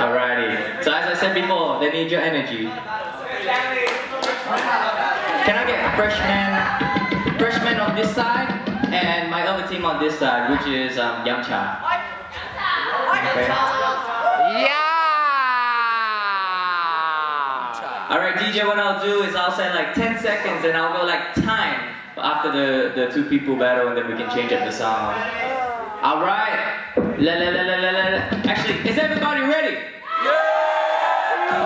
Alrighty. So as I said before, they need your energy. Can I get freshman, freshman on this side, and my other team on this side, which is um, Yumcha. Okay. Yeah. Alright, DJ, what I'll do is I'll say like 10 seconds and I'll go like time after the, the two people battle and then we can change up the song. Alright. La la la la la la. Actually, is everybody ready? Yeah!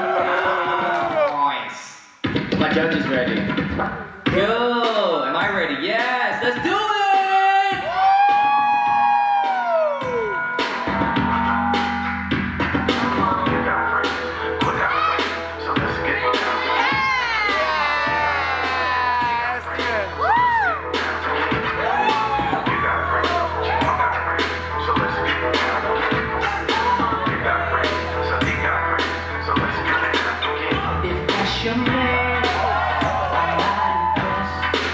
Nice. My judge is ready. Good. Am I ready? Yes.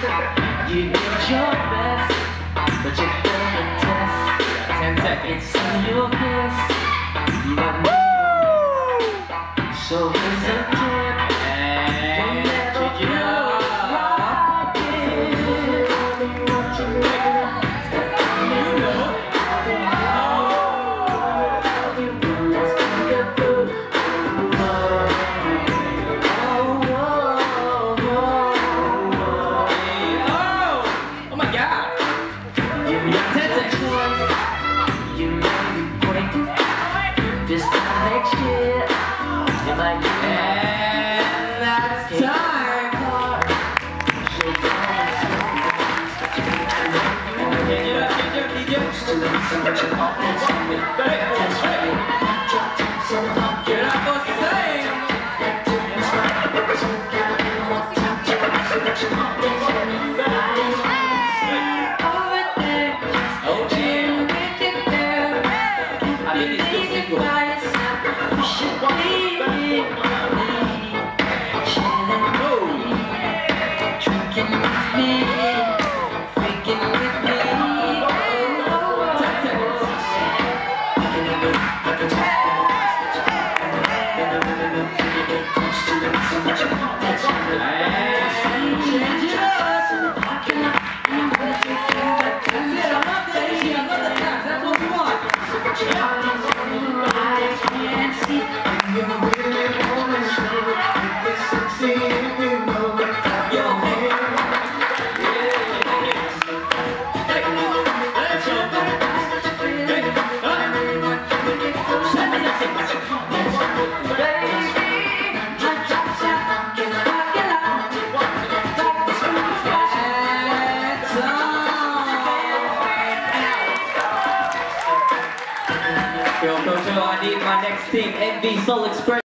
You did your best, but you failed the test. 10 seconds. It's in your best. You got me. So here's This time next year, you might be And that's time! Change it up, change it up, me, I need my next team, NB Soul Express.